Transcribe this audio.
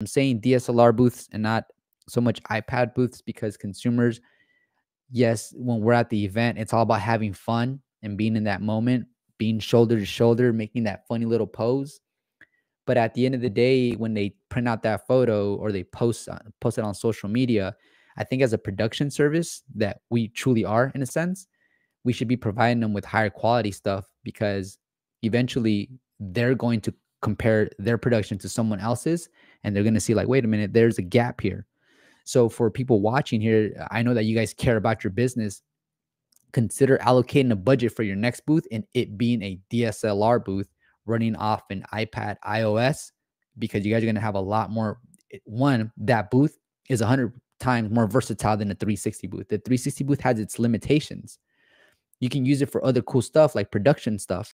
I'm saying DSLR booths and not so much iPad booths because consumers, yes, when we're at the event, it's all about having fun and being in that moment, being shoulder to shoulder, making that funny little pose. But at the end of the day, when they print out that photo or they post on, post it on social media, I think as a production service that we truly are in a sense, we should be providing them with higher quality stuff because eventually they're going to compare their production to someone else's and they're going to see like wait a minute there's a gap here. So for people watching here i know that you guys care about your business. Consider allocating a budget for your next booth and it being a dslr booth running off an ipad ios because you guys are going to have a lot more one that booth is 100 times more versatile than a 360 booth. The 360 booth has its limitations. You can use it for other cool stuff like production stuff